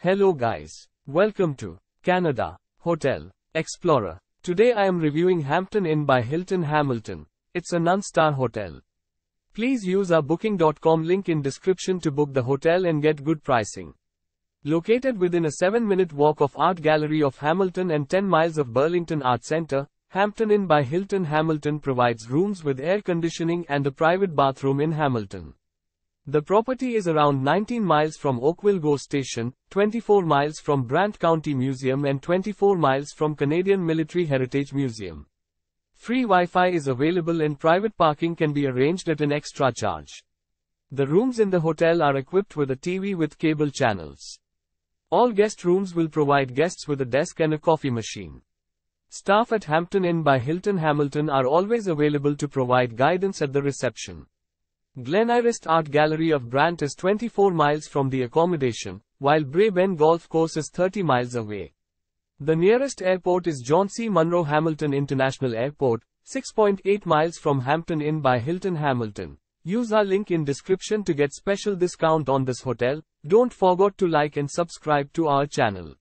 Hello guys. Welcome to Canada Hotel Explorer. Today I am reviewing Hampton Inn by Hilton Hamilton. It's a non-star hotel. Please use our booking.com link in description to book the hotel and get good pricing. Located within a 7-minute walk of Art Gallery of Hamilton and 10 miles of Burlington Art Center, Hampton Inn by Hilton Hamilton provides rooms with air conditioning and a private bathroom in Hamilton. The property is around 19 miles from Oakville GO Station, 24 miles from Brant County Museum and 24 miles from Canadian Military Heritage Museum. Free Wi-Fi is available and private parking can be arranged at an extra charge. The rooms in the hotel are equipped with a TV with cable channels. All guest rooms will provide guests with a desk and a coffee machine. Staff at Hampton Inn by Hilton Hamilton are always available to provide guidance at the reception. Glenhyrst Art Gallery of Brant is 24 miles from the accommodation, while BraeBen Golf Course is 30 miles away. The nearest airport is John C. Munro Hamilton International Airport, 6.8 miles from Hampton Inn by Hilton Hamilton. Use our link in description to get special discount on this hotel. Don't forget to like and subscribe to our channel.